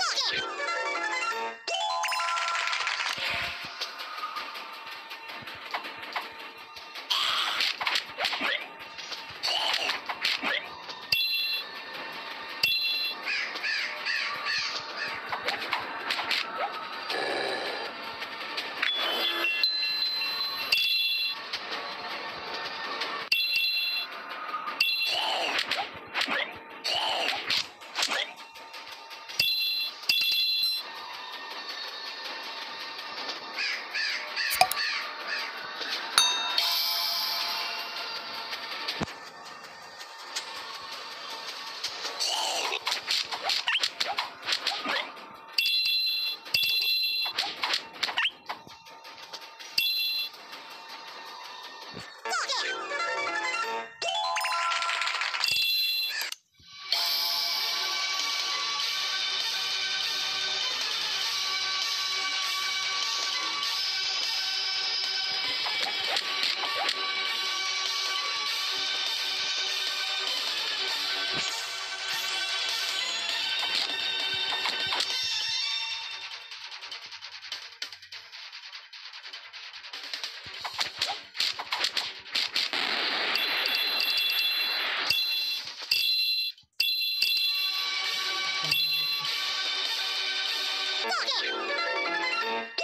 Look! 行うゲ